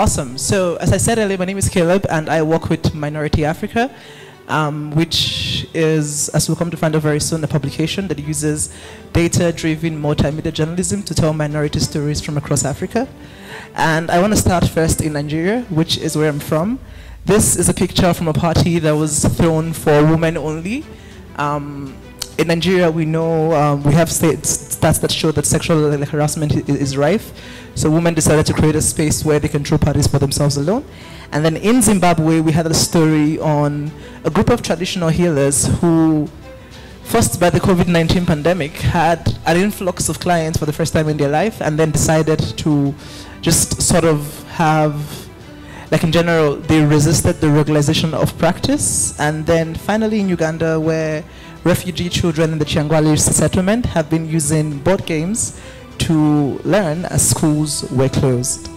Awesome. So, as I said earlier, my name is Caleb, and I work with Minority Africa, um, which is, as we'll come to find out very soon, a publication that uses data-driven multimedia journalism to tell minority stories from across Africa. And I want to start first in Nigeria, which is where I'm from. This is a picture from a party that was thrown for women only. Um, in Nigeria, we know um, we have stats that show that sexual harassment is, is rife. So women decided to create a space where they can throw parties for themselves alone. And then in Zimbabwe, we had a story on a group of traditional healers who, first by the COVID-19 pandemic, had an influx of clients for the first time in their life, and then decided to just sort of have like in general, they resisted the regularization of practice. And then finally in Uganda, where refugee children in the Kyangwali settlement have been using board games to learn as schools were closed,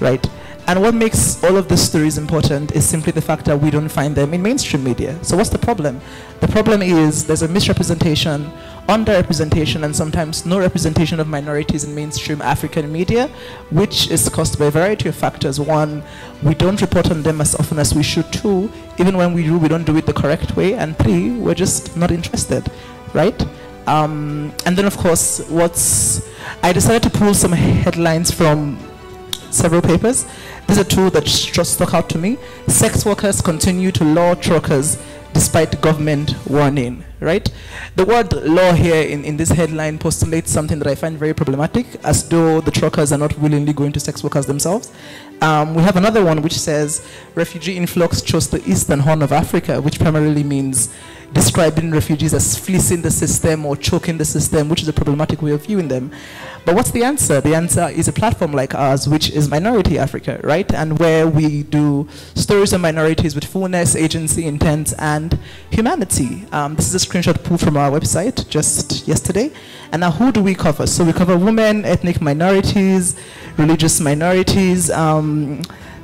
right? And what makes all of these stories important is simply the fact that we don't find them in mainstream media. So what's the problem? The problem is there's a misrepresentation, underrepresentation, and sometimes no representation of minorities in mainstream African media, which is caused by a variety of factors. One, we don't report on them as often as we should. Two, even when we do, we don't do it the correct way. And three, we're just not interested, right? Um, and then, of course, what's I decided to pull some headlines from several papers. This is a tool that just stuck out to me. Sex workers continue to law truckers despite government warning, right? The word law here in, in this headline postulates something that I find very problematic, as though the truckers are not willingly going to sex workers themselves. Um, we have another one which says refugee influx chose the eastern horn of Africa, which primarily means describing refugees as fleecing the system or choking the system, which is a problematic way of viewing them. But what's the answer? The answer is a platform like ours, which is Minority Africa, right? And where we do stories of minorities with fullness, agency, intent, and humanity. Um, this is a screenshot pulled from our website just yesterday. And now who do we cover? So we cover women, ethnic minorities, religious minorities, um,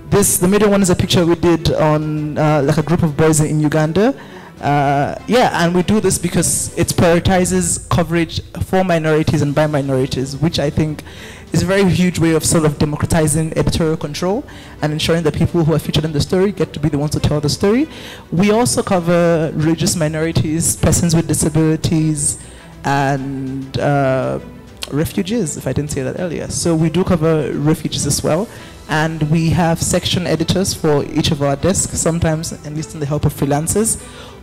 this, the middle one is a picture we did on uh, like a group of boys in Uganda uh, yeah, and we do this because it prioritizes coverage for minorities and by minorities, which I think is a very huge way of sort of democratizing editorial control and ensuring that people who are featured in the story get to be the ones to tell the story. We also cover religious minorities, persons with disabilities, and uh, refugees, if I didn't say that earlier. So we do cover refugees as well. And we have section editors for each of our desks, sometimes enlisting the help of freelancers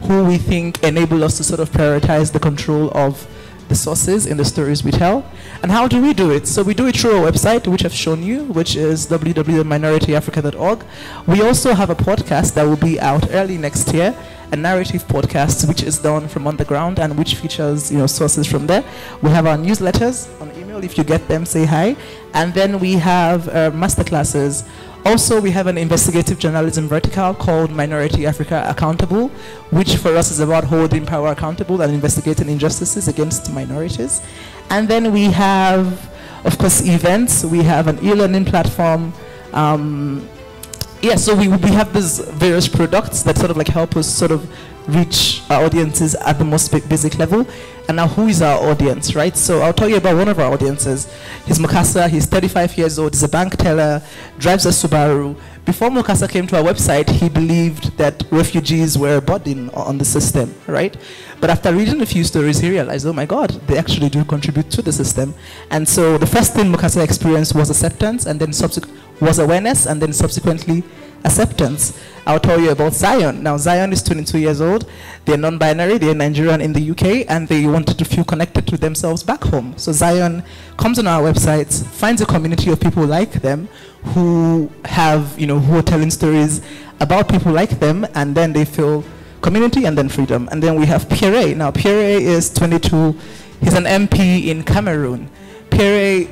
who we think enable us to sort of prioritize the control of the sources in the stories we tell. And how do we do it? So we do it through our website, which I've shown you, which is www.minorityafrica.org. We also have a podcast that will be out early next year, a narrative podcast, which is done from on the ground and which features you know sources from there. We have our newsletters on email. If you get them, say hi. And then we have uh, masterclasses also, we have an investigative journalism vertical called Minority Africa Accountable, which for us is about holding power accountable and investigating injustices against minorities. And then we have, of course, events. We have an e-learning platform. Um, yeah, so we, we have these various products that sort of like help us sort of reach our audiences at the most basic level. And now, who is our audience, right? So I'll tell you about one of our audiences. He's Mukasa. He's 35 years old. He's a bank teller. Drives a Subaru. Before Mukasa came to our website, he believed that refugees were a burden on the system, right? But after reading a few stories, he realized, oh my God, they actually do contribute to the system. And so the first thing Mukasa experienced was acceptance, and then was awareness, and then subsequently acceptance. I'll tell you about Zion. Now, Zion is 22 years old. They're non-binary. They're Nigerian in the UK, and they wanted to feel connected to themselves back home. So Zion comes on our website, finds a community of people like them who have, you know, who are telling stories about people like them, and then they feel community and then freedom. And then we have Pierre. Now, Pierre is 22. He's an MP in Cameroon. Pierre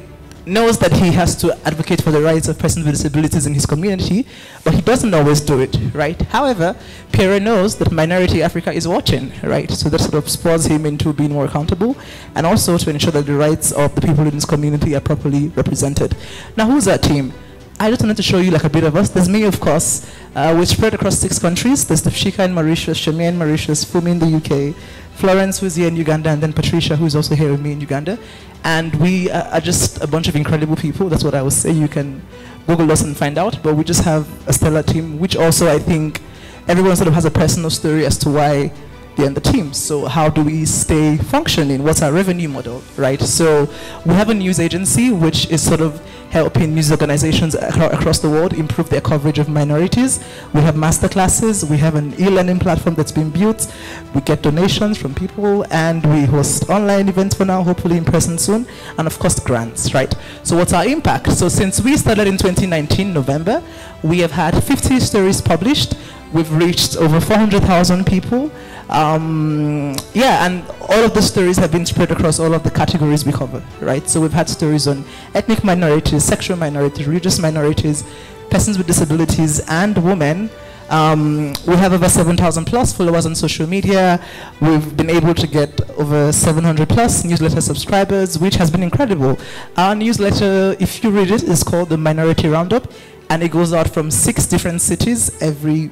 knows that he has to advocate for the rights of persons with disabilities in his community, but he doesn't always do it, right? However, Pierre knows that Minority Africa is watching, right? So that sort of spurs him into being more accountable and also to ensure that the rights of the people in his community are properly represented. Now, who's that team? I just wanted to show you like a bit of us. There's me, of course. Uh, we're spread across six countries. There's the in Mauritius, Shamia in Mauritius, Fumi in the UK, Florence, who's here in Uganda, and then Patricia, who's also here with me in Uganda. And we are just a bunch of incredible people. That's what I would say. You can Google us and find out. But we just have a stellar team, which also I think everyone sort of has a personal story as to why they're in the team. So how do we stay functioning? What's our revenue model, right? So we have a news agency, which is sort of helping news organizations across the world improve their coverage of minorities. We have master classes. We have an e-learning platform that's been built. We get donations from people, and we host online events for now, hopefully in person soon, and of course grants, right? So what's our impact? So since we started in 2019, November, we have had 50 stories published. We've reached over 400,000 people. Um, yeah, and all of the stories have been spread across all of the categories we cover, right? So we've had stories on ethnic minorities, sexual minorities, religious minorities, persons with disabilities, and women. Um, we have over 7,000 plus followers on social media. We've been able to get over 700 plus newsletter subscribers, which has been incredible. Our newsletter, if you read it, is called the Minority Roundup, and it goes out from six different cities every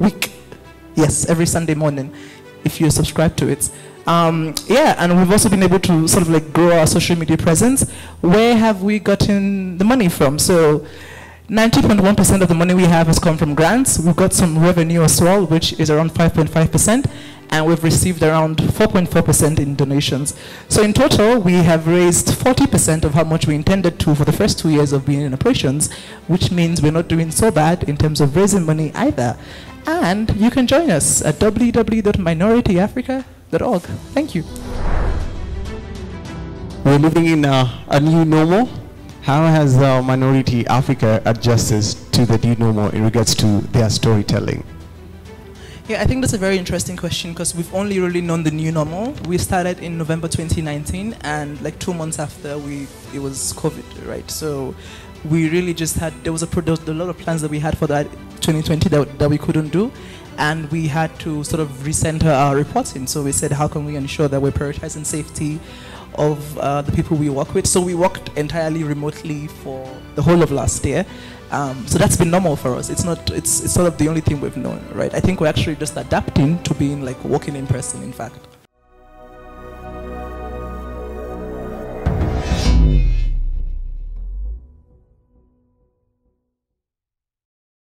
week. Yes, every Sunday morning if you subscribe to it. Um, yeah, and we've also been able to sort of like grow our social media presence. Where have we gotten the money from? So 90.1% of the money we have has come from grants. We've got some revenue as well, which is around 5.5%, and we've received around 4.4% in donations. So in total, we have raised 40% of how much we intended to for the first two years of being in operations, which means we're not doing so bad in terms of raising money either. And you can join us at www.minorityafrica.org. Thank you. We're living in a, a new normal. How has uh, Minority Africa adjusted to the new normal in regards to their storytelling? Yeah, I think that's a very interesting question because we've only really known the new normal. We started in November 2019, and like two months after, we it was COVID, right? So we really just had there was a, there was a lot of plans that we had for that 2020 that, that we couldn't do. And we had to sort of recenter our reporting so we said how can we ensure that we're prioritizing safety of uh, the people we work with? So we worked entirely remotely for the whole of last year. Um, so that's been normal for us. It's not it's, it's sort of the only thing we've known right? I think we're actually just adapting to being like working in person in fact